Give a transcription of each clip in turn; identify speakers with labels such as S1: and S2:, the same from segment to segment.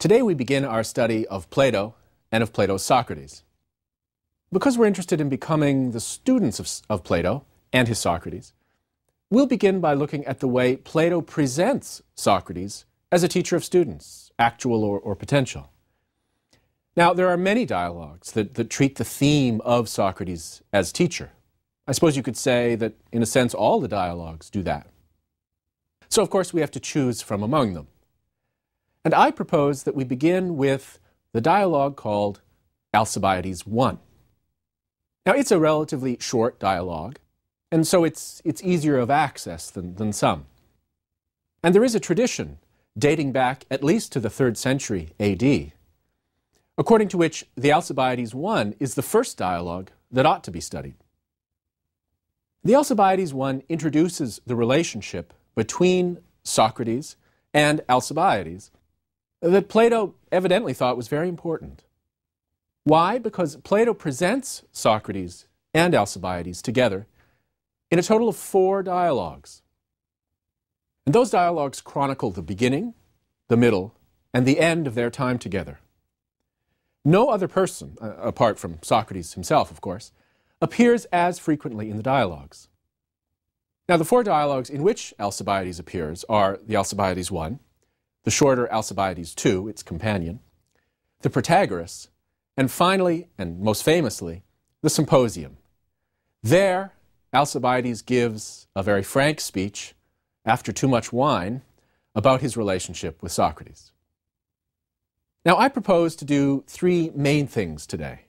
S1: Today we begin our study of Plato and of Plato's Socrates. Because we're interested in becoming the students of, of, Plato and his Socrates, we'll begin by looking at the way Plato presents Socrates as a teacher of students, actual or, or potential. Now, there are many dialogues that, that treat the theme of Socrates as teacher. I suppose you could say that, in a sense, all the dialogues do that. So, of course, we have to choose from among them. And I propose that we begin with the dialogue called Alcibiades I. Now, it's a relatively short dialogue, and so it's, it's easier of access than, than some. And there is a tradition dating back at least to the third century AD, according to which the Alcibiades I is the first dialogue that ought to be studied. The Alcibiades I introduces the relationship between Socrates and Alcibiades that Plato evidently thought was very important. Why? Because Plato presents Socrates and Alcibiades together in a total of four dialogues. And those dialogues chronicle the beginning, the middle, and the end of their time together. No other person, uh, apart from Socrates himself, of course, appears as frequently in the dialogues. Now, the four dialogues in which Alcibiades appears are the Alcibiades I, the shorter Alcibiades II, its companion, the Protagoras, and finally, and most famously, the Symposium. There, Alcibiades gives a very frank speech, after too much wine, about his relationship with Socrates. Now, I propose to do three main things today.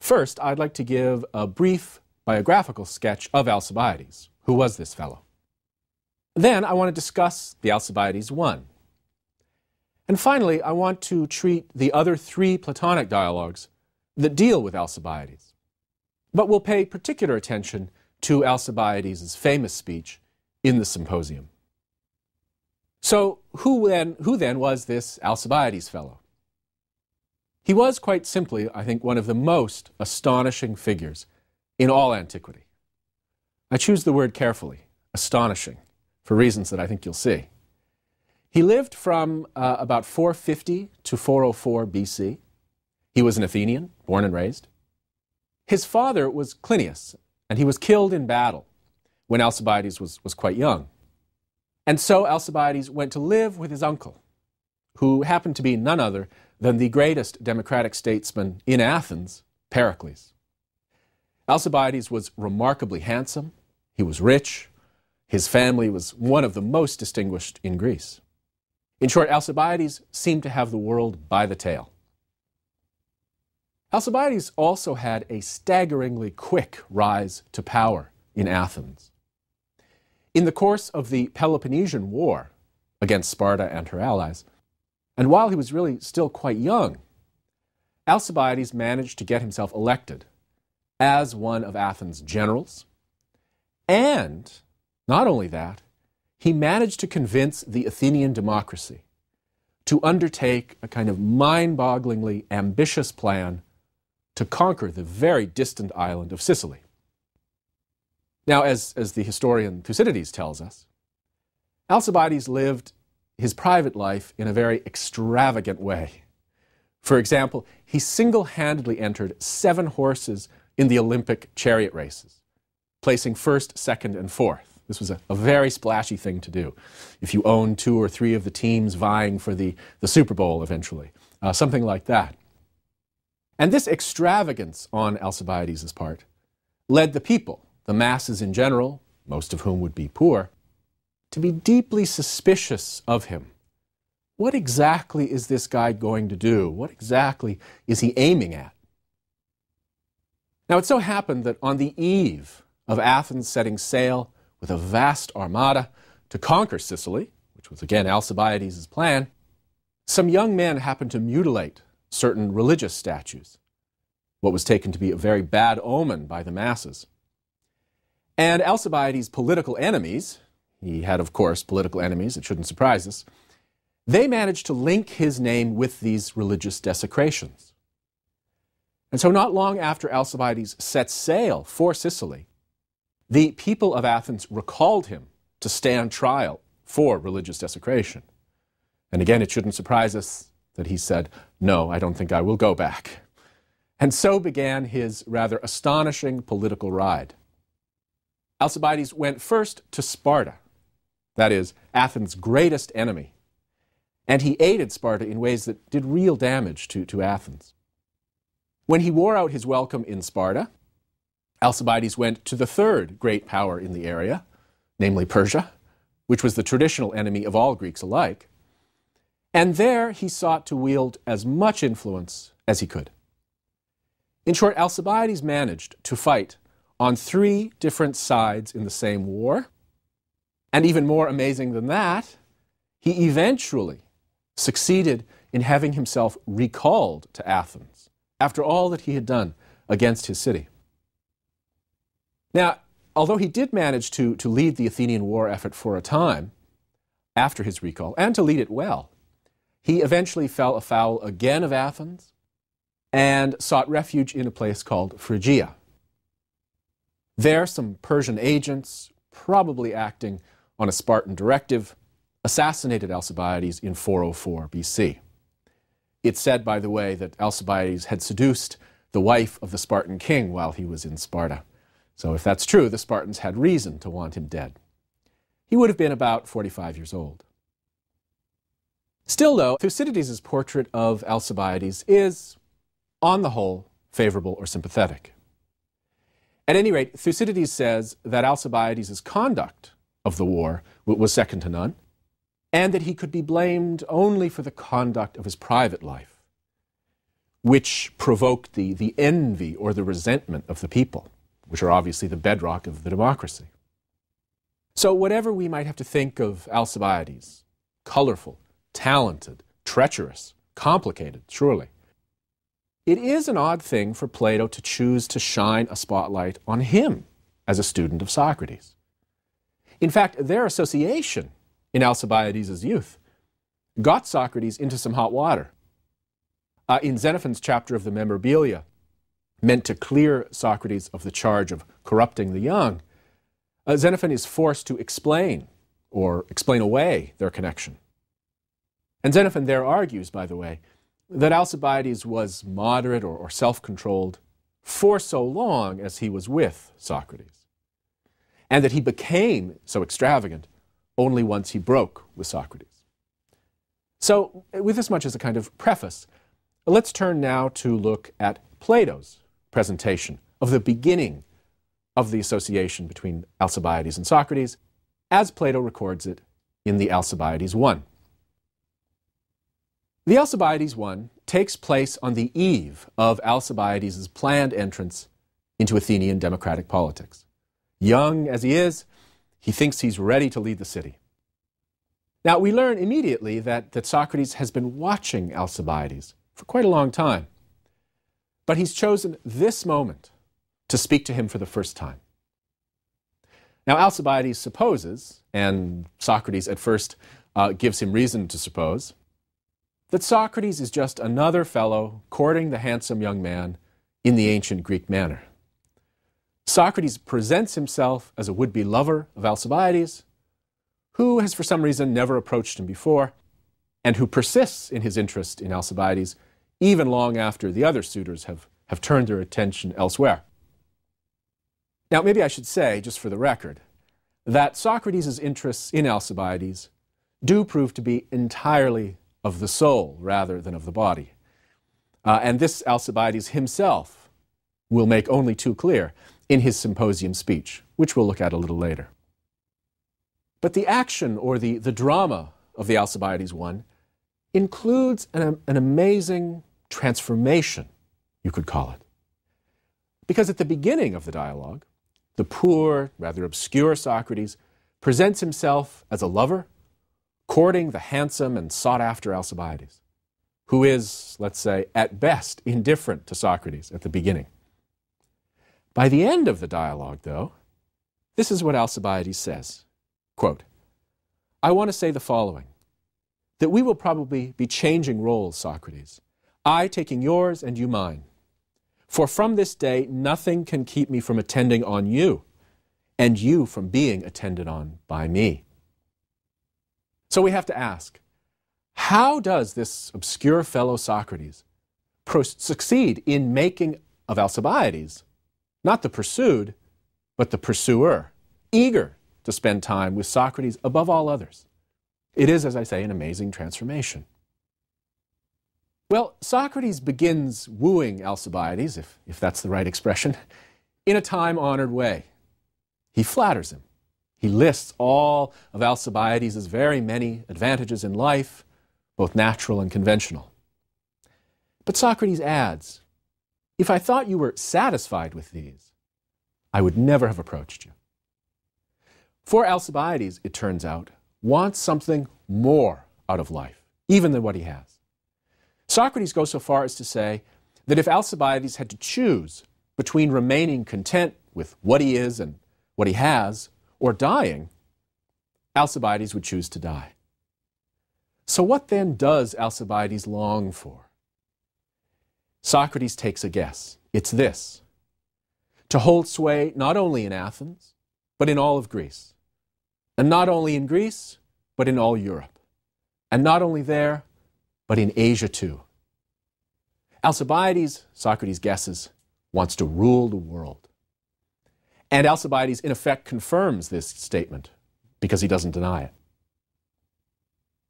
S1: First, I'd like to give a brief biographical sketch of Alcibiades. Who was this fellow? Then I want to discuss the Alcibiades I, and finally, I want to treat the other three Platonic dialogues that deal with Alcibiades. But we'll pay particular attention to Alcibiades' famous speech in the symposium. So, who then, who then was this Alcibiades fellow? He was, quite simply, I think, one of the most astonishing figures in all antiquity. I choose the word carefully, astonishing, for reasons that I think you'll see. He lived from uh, about 450 to 404 BC. He was an Athenian, born and raised. His father was Clinias, and he was killed in battle when Alcibiades was, was quite young. And so Alcibiades went to live with his uncle, who happened to be none other than the greatest democratic statesman in Athens, Pericles. Alcibiades was remarkably handsome, he was rich, his family was one of the most distinguished in Greece. In short, Alcibiades seemed to have the world by the tail. Alcibiades also had a staggeringly quick rise to power in Athens. In the course of the Peloponnesian War against Sparta and her allies, and while he was really still quite young, Alcibiades managed to get himself elected as one of Athens' generals. And not only that, he managed to convince the Athenian democracy to undertake a kind of mind bogglingly ambitious plan to conquer the very distant island of Sicily. Now, as, as the historian Thucydides tells us, Alcibiades lived his private life in a very extravagant way. For example, he single handedly entered seven horses in the Olympic chariot races, placing first, second, and fourth. This was a, a, very splashy thing to do. If you own two or three of the teams vying for the, the Super Bowl eventually, uh, something like that. And this extravagance on Alcibiades' part led the people, the masses in general, most of whom would be poor, to be deeply suspicious of him. What exactly is this guy going to do? What exactly is he aiming at? Now, it so happened that on the eve of Athens setting sail with a vast armada to conquer Sicily, which was again Alcibiades' plan, some young men happened to mutilate certain religious statues, what was taken to be a very bad omen by the masses. And Alcibiades' political enemies, he had, of course, political enemies, it shouldn't surprise us, they managed to link his name with these religious desecrations. And so, not long after Alcibiades set sail for Sicily, the people of Athens recalled him to stand trial for religious desecration. And again, it shouldn't surprise us that he said, No, I don't think I will go back. And so began his rather astonishing political ride. Alcibiades went first to Sparta, that is, Athens' greatest enemy, and he aided Sparta in ways that did real damage to, to Athens. When he wore out his welcome in Sparta, Alcibiades went to the third great power in the area, namely Persia, which was the traditional enemy of all Greeks alike. And there he sought to wield as much influence as he could. In short, Alcibiades managed to fight on three different sides in the same war. And even more amazing than that, he eventually succeeded in having himself recalled to Athens after all that he had done against his city. Now, although he did manage to, to lead the Athenian war effort for a time after his recall, and to lead it well, he eventually fell afoul again of Athens and sought refuge in a place called Phrygia. There, some Persian agents, probably acting on a Spartan directive, assassinated Alcibiades in 404 BC. It's said, by the way, that Alcibiades had seduced the wife of the Spartan king while he was in Sparta. So if that's true, the Spartans had reason to want him dead. He would have been about 45 years old. Still, though, Thucydides' portrait of Alcibiades is, on the whole, favorable or sympathetic. At any rate, Thucydides says that Alcibiades' conduct of the war was second to none, and that he could be blamed only for the conduct of his private life, which provoked the, the envy or the resentment of the people which are obviously the bedrock of the democracy. So, whatever we might have to think of Alcibiades, colorful, talented, treacherous, complicated, surely, it is an odd thing for Plato to choose to shine a spotlight on him as a student of Socrates. In fact, their association in Alcibiades' youth got Socrates into some hot water. Uh, in Xenophon's chapter of the Memorabilia, meant to clear Socrates of the charge of corrupting the young, uh, Xenophon is forced to explain or explain away their connection. And Xenophon there argues, by the way, that Alcibiades was moderate or, or self controlled for so long as he was with Socrates, and that he became so extravagant only once he broke with Socrates. So, with this much as a kind of preface, let's turn now to look at Plato's presentation of the beginning of the association between Alcibiades and Socrates, as Plato records it in the Alcibiades 1. The Alcibiades 1 takes place on the eve of Alcibiades' planned entrance into Athenian democratic politics. Young as he is, he thinks he's ready to lead the city. Now, we learn immediately that, that Socrates has been watching Alcibiades for quite a long time. But he's chosen this moment to speak to him for the first time. Now, Alcibiades supposes, and Socrates at first uh, gives him reason to suppose, that Socrates is just another fellow courting the handsome young man in the ancient Greek manner. Socrates presents himself as a would be lover of Alcibiades, who has for some reason never approached him before, and who persists in his interest in Alcibiades even long after the other suitors have, have turned their attention elsewhere. Now, maybe I should say, just for the record, that Socrates' interests in Alcibiades do prove to be entirely of the soul rather than of the body. Uh, and this Alcibiades himself will make only too clear in his symposium speech, which we'll look at a little later. But the action or the, the drama of the Alcibiades one includes an, an amazing transformation, you could call it. Because at the beginning of the dialogue, the poor, rather obscure Socrates presents himself as a lover, courting the handsome and sought after Alcibiades, who is, let's say, at best indifferent to Socrates at the beginning. By the end of the dialogue, though, this is what Alcibiades says quote, I want to say the following that we will probably be changing roles, Socrates. I taking yours and you mine. For from this day nothing can keep me from attending on you, and you from being attended on by me. So we have to ask How does this obscure fellow Socrates succeed in making of Alcibiades not the pursued, but the pursuer, eager to spend time with Socrates above all others? It is, as I say, an amazing transformation. Well, Socrates begins wooing Alcibiades, if, if that's the right expression, in a time honored way. He flatters him. He lists all of Alcibiades' very many advantages in life, both natural and conventional. But Socrates adds, If I thought you were satisfied with these, I would never have approached you. For Alcibiades, it turns out, wants something more out of life, even than what he has. Socrates goes so far as to say that if Alcibiades had to choose between remaining content with what he is and what he has, or dying, Alcibiades would choose to die. So, what then does Alcibiades long for? Socrates takes a guess. It's this to hold sway not only in Athens, but in all of Greece. And not only in Greece, but in all Europe. And not only there, but in Asia too. Alcibiades, Socrates guesses, wants to rule the world. And Alcibiades, in effect, confirms this statement because he doesn't deny it.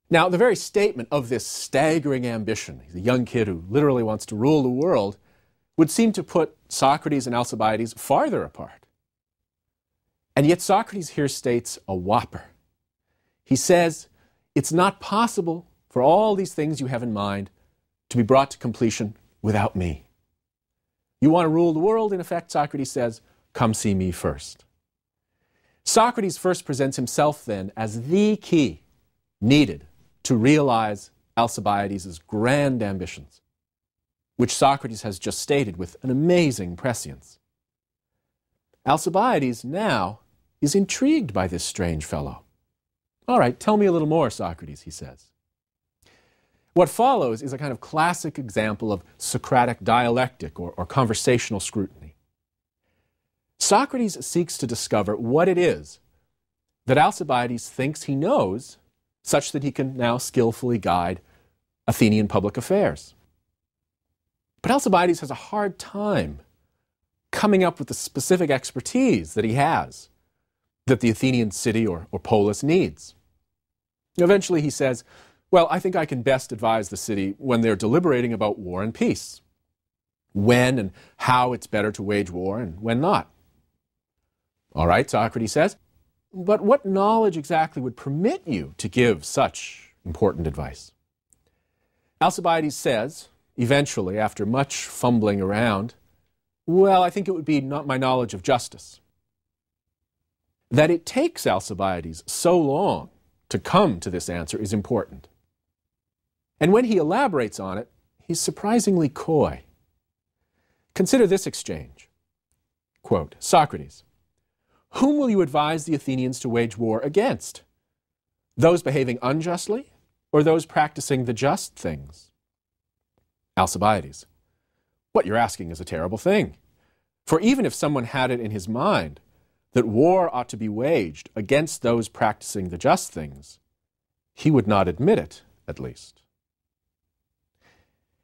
S1: Now, the very statement of this staggering ambition, he's a young kid who literally wants to rule the world, would seem to put Socrates and Alcibiades farther apart. And yet, Socrates here states a whopper. He says, It's not possible for all these things you have in mind to be brought to completion without me. You want to rule the world, in effect, Socrates says, come see me first. Socrates first presents himself then as the key needed to realize Alcibiades' grand ambitions, which Socrates has just stated with an amazing prescience. Alcibiades now is intrigued by this strange fellow. All right, tell me a little more, Socrates, he says. What follows is a kind of classic example of Socratic dialectic or, or conversational scrutiny. Socrates seeks to discover what it is that Alcibiades thinks he knows, such that he can now skillfully guide Athenian public affairs. But Alcibiades has a hard time coming up with the specific expertise that he has that the Athenian city or, or polis needs. Eventually, he says, Well, I think I can best advise the city when they're deliberating about war and peace, when and how it's better to wage war and when not. All right, Socrates says, but what knowledge exactly would permit you to give such important advice? Alcibiades says, eventually, after much fumbling around, well, I think it would be not my knowledge of justice. That it takes Alcibiades so long to come to this answer is important. And when he elaborates on it, he's surprisingly coy. Consider this exchange. Quote, Socrates, whom will you advise the Athenians to wage war against? Those behaving unjustly or those practicing the just things? Alcibiades. What you're asking is a terrible thing. For even if someone had it in his mind that war ought to be waged against those practicing the just things, he would not admit it, at least.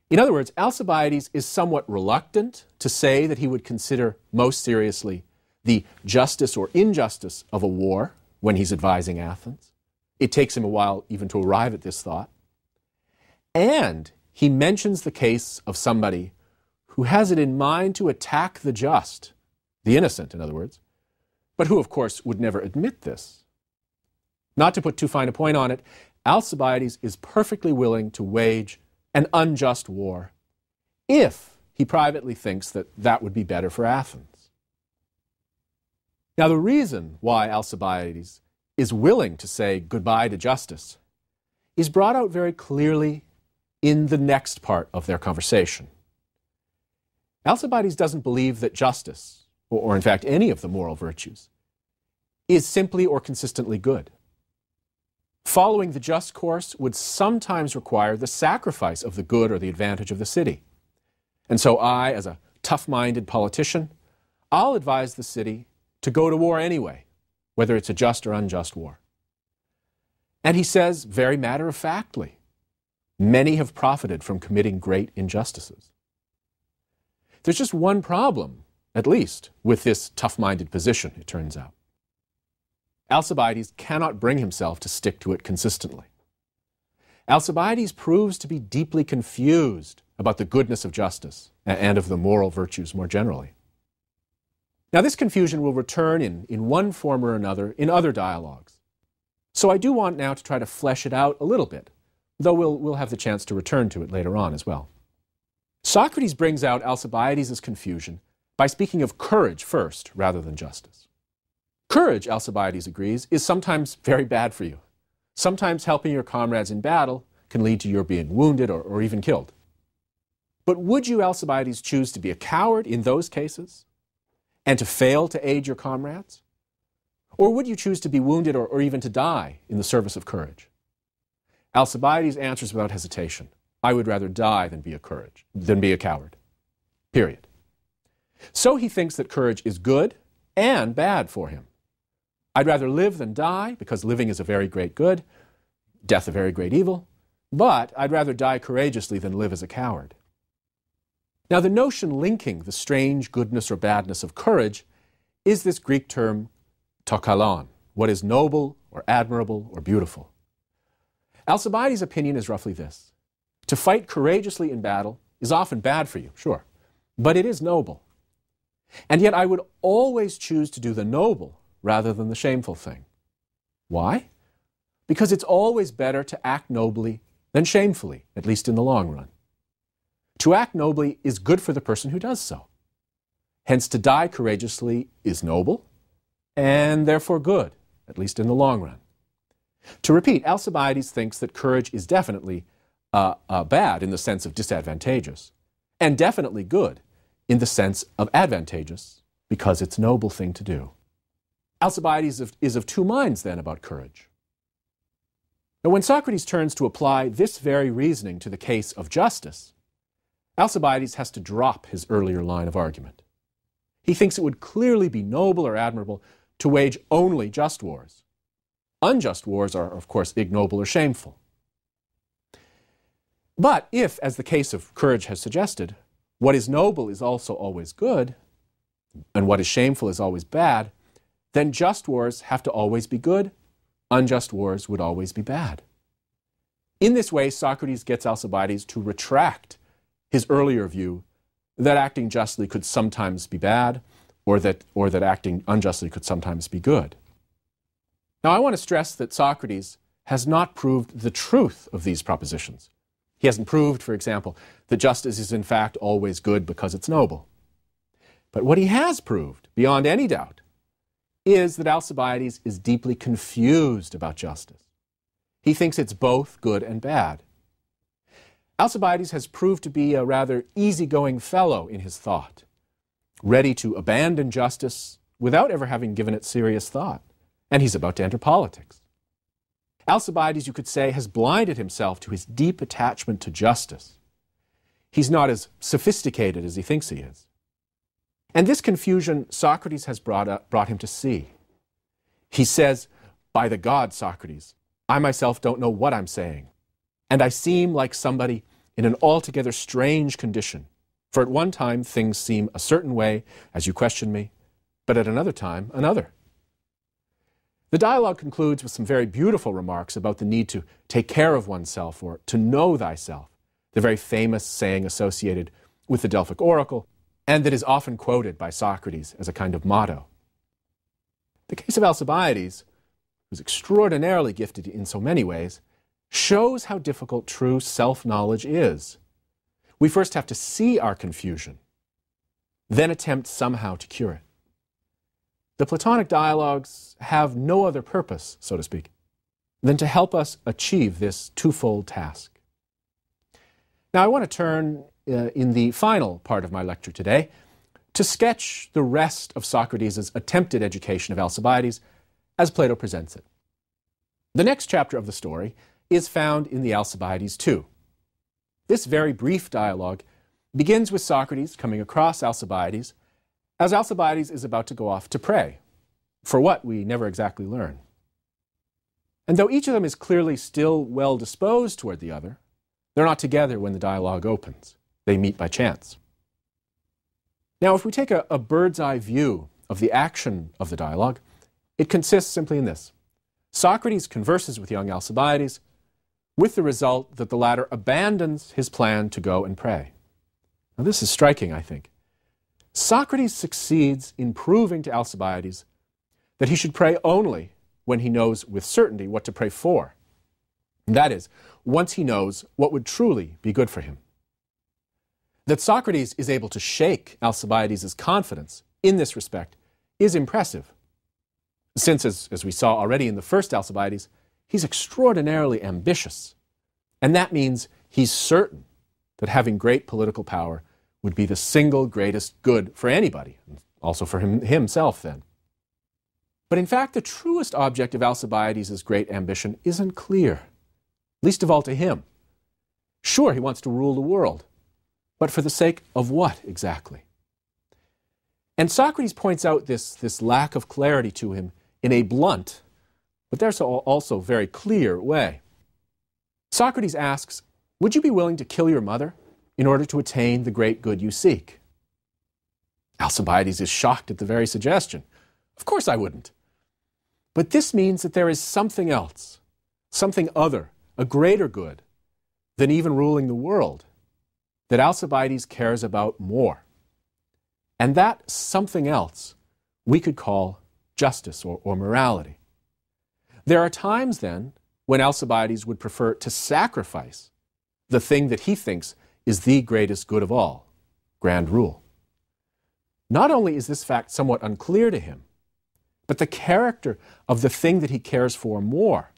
S1: In other words, Alcibiades is somewhat reluctant to say that he would consider most seriously the justice or injustice of a war when he's advising Athens. It takes him a while even to arrive at this thought. And he mentions the case of somebody who has it in mind to attack the just, the innocent, in other words, but who, of course, would never admit this. Not to put too fine a point on it, Alcibiades is perfectly willing to wage an unjust war if he privately thinks that that would be better for Athens. Now, the reason why Alcibiades is willing to say goodbye to justice is brought out very clearly in the next part of their conversation. Alcibiades doesn't believe that justice, or, in fact any of the moral virtues, is simply or consistently good. Following the just course would sometimes require the sacrifice of the good or the advantage of the city. And so I, as a tough minded politician, I'll advise the city to go to war anyway, whether it's a just or unjust war. And he says, very matter of factly, many have profited from committing great injustices. There's just one problem, at least, with this tough minded position, it turns out. Alcibiades cannot bring himself to stick to it consistently. Alcibiades proves to be deeply confused about the goodness of justice and of the moral virtues more generally. Now, this confusion will return in, in one form or another in other dialogues. So I do want now to try to flesh it out a little bit, though we'll, we'll have the chance to return to it later on as well. Socrates brings out Alcibiades' confusion by speaking of courage first rather than justice. Courage, Alcibiades agrees, is sometimes very bad for you. Sometimes helping your comrades in battle can lead to your being wounded or, or even killed. But would you, Alcibiades, choose to be a coward in those cases and to fail to aid your comrades? Or would you choose to be wounded or, or even to die in the service of courage? Alcibiades answers without hesitation. I would rather die than be a courage, than be a coward. Period. So he thinks that courage is good and bad for him. I'd rather live than die because living is a very great good, death a very great evil, but I'd rather die courageously than live as a coward. Now, the notion linking the strange goodness or badness of courage is this Greek term to kalon, what is noble or admirable or beautiful. Alcibiades' opinion is roughly this To fight courageously in battle is often bad for you, sure, but it is noble. And yet I would always choose to do the noble rather than the shameful thing. Why? Because it's always better to act nobly than shamefully, at least in the long run. To act nobly is good for the person who does so. Hence, to die courageously is noble and therefore good, at least in the long run. To repeat, Alcibiades thinks that courage is definitely uh, uh, bad in the sense of disadvantageous, and definitely good in the sense of advantageous because it's a noble thing to do. Alcibiades is of two minds then about courage. Now, when Socrates turns to apply this very reasoning to the case of justice, Alcibiades has to drop his earlier line of argument. He thinks it would clearly be noble or admirable to wage only just wars. Unjust wars are, of course, ignoble or shameful. But if, as the case of courage has suggested, what is noble is also always good, and what is shameful is always bad, then just wars have to always be good, unjust wars would always be bad. In this way, Socrates gets Alcibiades to retract his earlier view that acting justly could sometimes be bad, or that, or that acting unjustly could sometimes be good. Now, I want to stress that Socrates has not proved the truth of these propositions. He hasn't proved, for example, that justice is in fact always good because it's noble. But what he has proved, beyond any doubt, is that Alcibiades is deeply confused about justice. He thinks it's both good and bad. Alcibiades has proved to be a rather easygoing fellow in his thought, ready to abandon justice without ever having given it serious thought. And he's about to enter politics. Alcibiades, you could say, has blinded himself to his deep attachment to justice. He's not as sophisticated as he thinks he is. And this confusion Socrates has brought, up, brought him to see. He says, By the God, Socrates, I myself don't know what I'm saying. And I seem like somebody in an altogether strange condition. For at one time things seem a certain way as you question me, but at another time another. The dialogue concludes with some very beautiful remarks about the need to take care of oneself or to know thyself, the very famous saying associated with the Delphic oracle and that is often quoted by Socrates as a kind of motto. The case of Alcibiades, who's extraordinarily gifted in so many ways, shows how difficult true self knowledge is. We first have to see our confusion, then attempt somehow to cure it. The Platonic dialogues have no other purpose, so to speak, than to help us achieve this twofold task. Now, I want to turn uh, in the final part of my lecture today to sketch the rest of Socrates' attempted education of Alcibiades as Plato presents it. The next chapter of the story is found in the Alcibiades II. This very brief dialogue begins with Socrates coming across Alcibiades as Alcibiades is about to go off to pray. For what, we never exactly learn. And though each of them is clearly still well disposed toward the other, They're not together when the dialogue opens, they meet by chance. Now, if we take a, a bird's eye view of the action of the dialogue, it consists simply in this Socrates converses with young Alcibiades, with the result that the latter abandons his plan to go and pray. Now, this is striking, I think. Socrates succeeds in proving to Alcibiades that he should pray only when he knows with certainty what to pray for. And that is, once he knows what would truly be good for him. That Socrates is able to shake Alcibiades' confidence in this respect is impressive, since, as, as we saw already in the first Alcibiades, he's extraordinarily ambitious. And that means he's certain that having great political power would be the single greatest good for anybody, also for him, himself then. But in fact, the truest object of Alcibiades' great ambition isn't clear, least of all to him. Sure, he wants to rule the world, but for the sake of what exactly? And Socrates points out this, this lack of clarity to him in a blunt, but there's also very clear way. Socrates asks, Would you be willing to kill your mother in order to attain the great good you seek? Alcibiades is shocked at the very suggestion. Of course I wouldn't. But this means that there is something else, something other, a greater good than even ruling the world, that Alcibiades cares about more. And that something else we could call justice or, or morality. There are times then when Alcibiades would prefer to sacrifice the thing that he thinks is the greatest good of all grand rule. Not only is this fact somewhat unclear to him, but the character of the thing that he cares for more,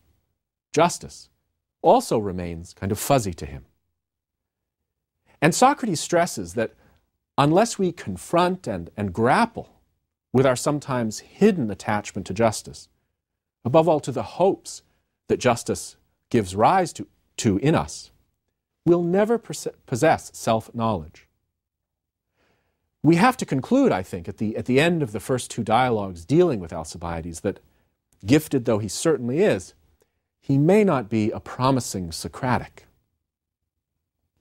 S1: justice, also remains kind of fuzzy to him. And Socrates stresses that unless we confront and, and grapple with our sometimes hidden attachment to justice, above all to the hopes that justice gives rise to, to in us, we'll never possess self knowledge. We have to conclude, I think, at the, at the end of the first two dialogues dealing with Alcibiades, that gifted though he certainly is, he may not be a promising Socratic.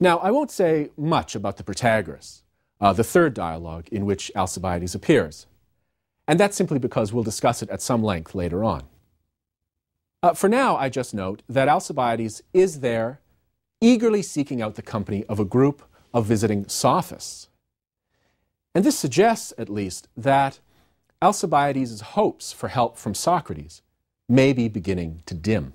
S1: Now, I won't say much about the Protagoras, uh, the third dialogue in which Alcibiades appears, and that's simply because we'll discuss it at some length later on. Uh, for now, I just note that Alcibiades is there eagerly seeking out the company of a group of visiting sophists. And this suggests, at least, that Alcibiades' hopes for help from Socrates may be beginning to dim.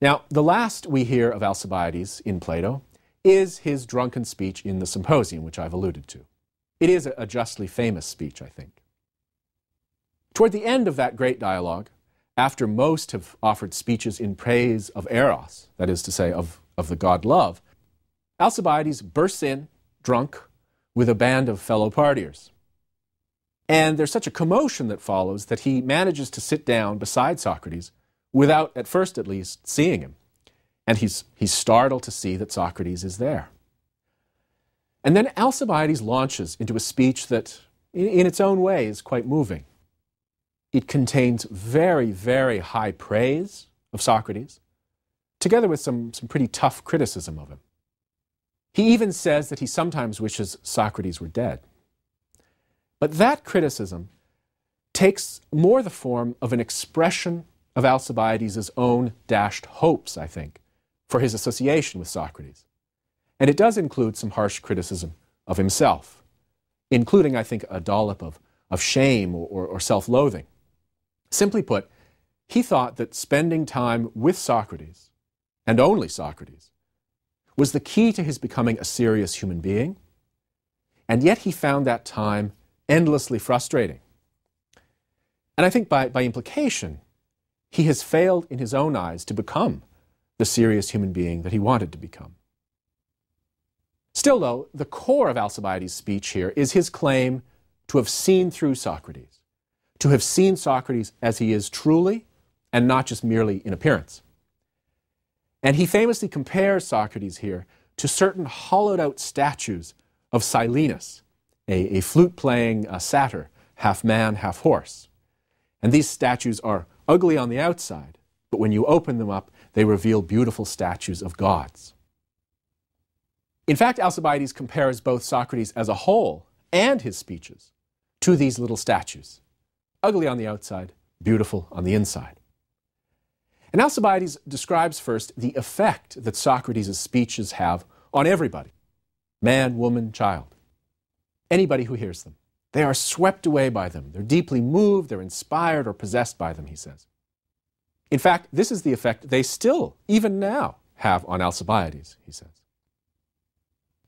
S1: Now, the last we hear of Alcibiades in Plato is his drunken speech in the Symposium, which I've alluded to. It is a justly famous speech, I think. Toward the end of that great dialogue, after most have offered speeches in praise of Eros, that is to say, of, of the god love, Alcibiades bursts in, drunk, with a band of fellow partiers. And there's such a commotion that follows that he manages to sit down beside Socrates without, at first at least, seeing him. And he's, he's startled to see that Socrates is there. And then Alcibiades launches into a speech that, in, in its own way, is quite moving. It contains very, very high praise of Socrates, together with some, some pretty tough criticism of him. He even says that he sometimes wishes Socrates were dead. But that criticism takes more the form of an expression of Alcibiades' own dashed hopes, I think, for his association with Socrates. And it does include some harsh criticism of himself, including, I think, a dollop of, of shame or, or, or self loathing. Simply put, he thought that spending time with Socrates, and only Socrates, was the key to his becoming a serious human being, and yet he found that time endlessly frustrating. And I think by, by implication, he has failed in his own eyes to become the serious human being that he wanted to become. Still, though, the core of Alcibiades' speech here is his claim to have seen through Socrates to have seen Socrates as he is truly and not just merely in appearance. And he famously compares Socrates here to certain hollowed out statues of Silenus, a, a flute playing a satyr, half man, half horse. And these statues are ugly on the outside, but when you open them up, they reveal beautiful statues of gods. In fact, Alcibiades compares both Socrates as a whole and his speeches to these little statues, ugly on the outside, beautiful on the inside. And Alcibiades describes first the effect that Socrates' speeches have on everybody man, woman, child, anybody who hears them. They are swept away by them. They're deeply moved, they're inspired or possessed by them, he says. In fact, this is the effect they still, even now, have on Alcibiades, he says.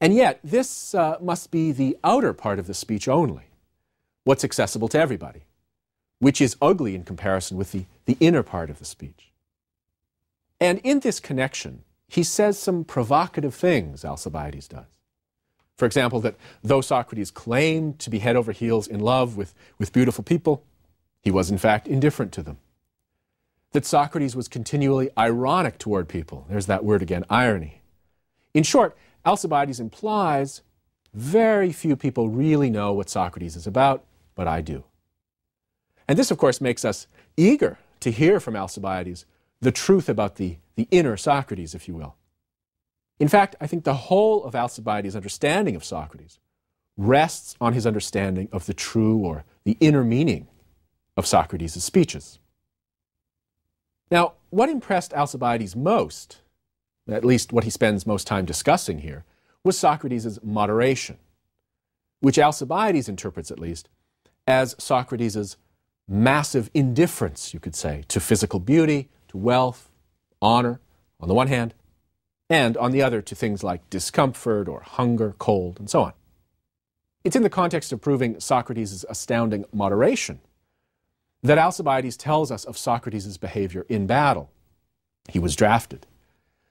S1: And yet, this uh, must be the outer part of the speech only, what's accessible to everybody, which is ugly in comparison with the, the inner part of the speech. And in this connection, he says some provocative things, Alcibiades does. For example, that though Socrates claimed to be head over heels in love with, with beautiful people, he was in fact indifferent to them. That Socrates was continually ironic toward people. There's that word again, irony. In short, Alcibiades implies very few people really know what Socrates is about, but I do. And this, of course, makes us eager to hear from Alcibiades the truth about the, the inner Socrates, if you will. In fact, I think the whole of Alcibiades' understanding of Socrates rests on his understanding of the true or the inner meaning of Socrates' speeches. Now, what impressed Alcibiades most, at least what he spends most time discussing here, was Socrates' moderation, which Alcibiades interprets, at least, as Socrates' massive indifference, you could say, to physical beauty, to wealth, honor, on the one hand, and on the other to things like discomfort or hunger, cold, and so on. It's in the context of proving Socrates' astounding moderation that Alcibiades tells us of Socrates' behavior in battle. He was drafted.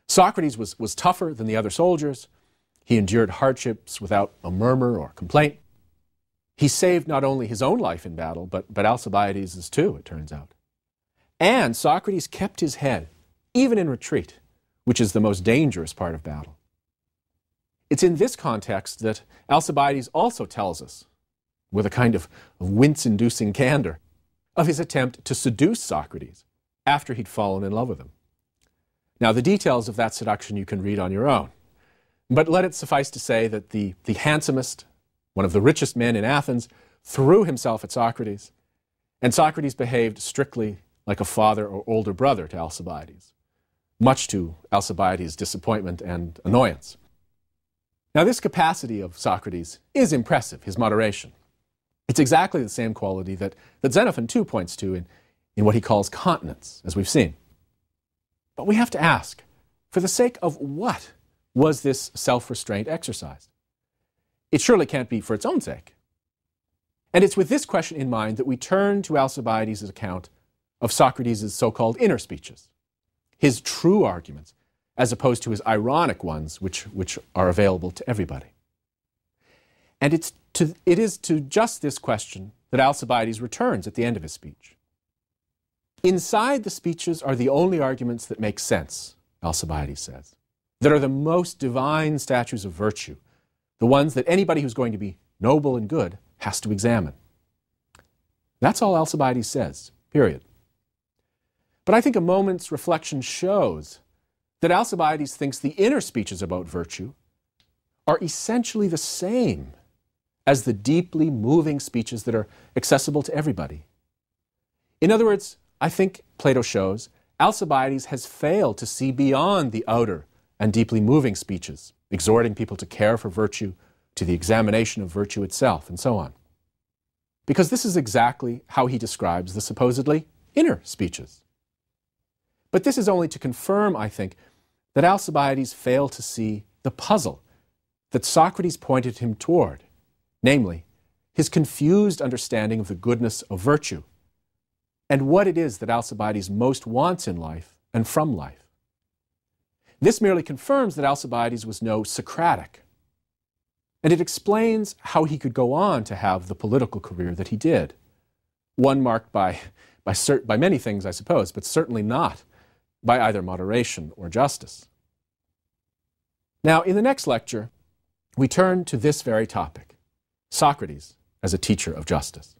S1: Socrates was, was tougher than the other soldiers. He endured hardships without a murmur or complaint. He saved not only his own life in battle, but, but Alcibiades' too, it turns out. And Socrates kept his head, even in retreat which is the most dangerous part of battle. It's in this context that Alcibiades also tells us, with a kind of wince inducing candor, of his attempt to seduce Socrates after he'd fallen in love with him. Now, the details of that seduction you can read on your own. But let it suffice to say that the, the handsomest, one of the richest men in Athens, threw himself at Socrates, and Socrates behaved strictly like a father or older brother to Alcibiades much to Alcibiades' disappointment and annoyance. Now, this capacity of Socrates is impressive, his moderation. It's exactly the same quality that, that Xenophon too points to in, in what he calls continence, as we've seen. But we have to ask for the sake of what was this self restraint exercised? It surely can't be for its own sake. And it's with this question in mind that we turn to Alcibiades' account of Socrates' so called inner speeches his true arguments, as opposed to his ironic ones, which, which are available to everybody. And it's to, it is to just this question that Alcibiades returns at the end of his speech. Inside the speeches are the only arguments that make sense, Alcibiades says, that are the most divine statues of virtue, the ones that anybody who's going to be noble and good has to examine. That's all Alcibiades says, period. But I think a moment's reflection shows that Alcibiades thinks the inner speeches about virtue are essentially the same as the deeply moving speeches that are accessible to everybody. In other words, I think Plato shows Alcibiades has failed to see beyond the outer and deeply moving speeches, exhorting people to care for virtue, to the examination of virtue itself, and so on. Because this is exactly how he describes the supposedly inner speeches. But this is only to confirm, I think, that Alcibiades failed to see the puzzle that Socrates pointed him toward, namely, his confused understanding of the goodness of virtue and what it is that Alcibiades most wants in life and from life. This merely confirms that Alcibiades was no Socratic, and it explains how he could go on to have the political career that he did, one marked by, by, by many things, I suppose, but certainly not by either moderation or justice. Now, in the next lecture, we turn to this very topic Socrates as a teacher of justice.